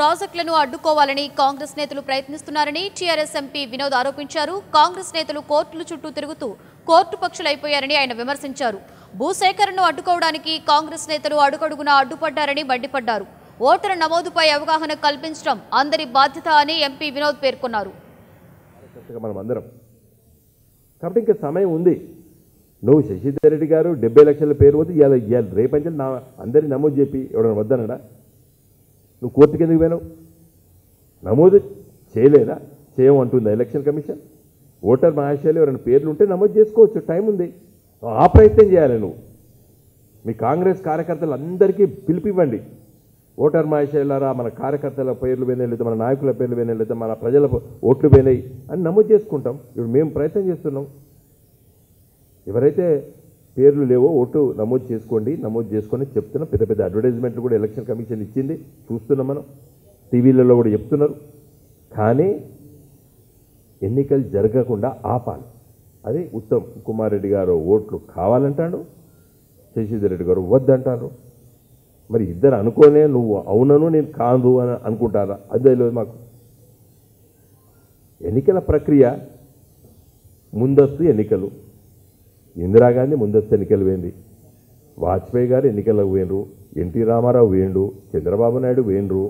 ప్రాజెక్టులను అడ్డుకోవాలని కాంగ్రెస్ నేతలు ప్రయత్నిస్తున్నారని టీఆర్ఎస్ ఎంపీ వినోద్ ఆరోపించారు. కాంగ్రెస్ నేతలు కోర్టుల చుట్టూ తిరుగుతూ కోర్టు పక్షులైపోయారని ఆయన విమర్శించారు. భూసేకరణను అడ్డుకోవడానికి కాంగ్రెస్ నేతలు అడుగడుగునా అడ్డుపడ్డారని మండిపడ్డారు. ఓటరు నమోదుపై అవగాహన కల్పించడం అందరి బాధ్యత అని ఎంపీ వినోద్ పేర్కొన్నారు. కాబట్టి ఇంకా సమయం ఉంది. నువ్వు శశిధర్ రెడ్డి గారు డెబ్బై లక్షల పేరు పోతే ఇవాళ ఇవాళ నా అందరినీ నమోదు చెప్పి ఎవడన్నా వద్దనడా నువ్వు కోర్టుకి ఎందుకు పోయినావు? నమోదు చేయలేదా? చేయమంటుందా ఎలక్షన్ కమిషన్. ఓటర్ మహాశయాలు ఎవరైనా పేర్లు ఉంటే నమోదు చేసుకోవచ్చు టైం ఉంది. ఆ ప్రయత్నం చేయాలి నువ్వు. మీ కాంగ్రెస్ కార్యకర్తలు అందరికీ పిలిపివ్వండి. ఓటర్ మహాశయులారా మన కార్యకర్తల పేర్లు పోయినాయి లేదా మన నాయకుల పేర్లు పోయినాయి లేదా మన ప్రజల ఓట్లు పోయినాయి అని నమోదు చేసుకుంటాం. ఇప్పుడు మేము ప్రయత్నం చేస్తున్నాం. ఎవరైతే పేర్లు లేవో ఓటు నమోదు చేసుకోండి నమోదు చేసుకొని చెప్తున్నాం. పెద్ద పెద్ద అడ్వర్టైజ్మెంట్లు కూడా ఎలక్షన్ కమిషన్ ఇచ్చింది. చూస్తున్నాం మనం. టీవీలలో కూడా చెప్తున్నారు. కానీ ఎన్నికలు జరగకుండా ఆపాలి. అది ఉత్తమ్ కుమార్ రెడ్డి గారు ఓట్లు కావాలంటాడు శశిధర్ రెడ్డి గారు వద్దంటారు. మరి ఇద్దరు అనుకోనే నువ్వు అవునను నేను కాదు అని అనుకుంటారా? అది లేదు మాకు. ఎన్నికల ప్రక్రియ ముందస్తు ఎన్నికలు. ఇందిరాగాంధీ ముందస్తు ఎన్నికలు పోయింది వాజ్పేయి గారు ఎన్నికలకు పోయినరు ఎన్టీ రామారావు వేయండు చంద్రబాబు నాయుడు వేయండ్రు.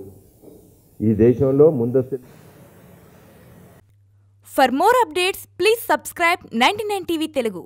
ఈ దేశంలో ముందస్తు for more updates please subscribe ninety nine TV Telugu.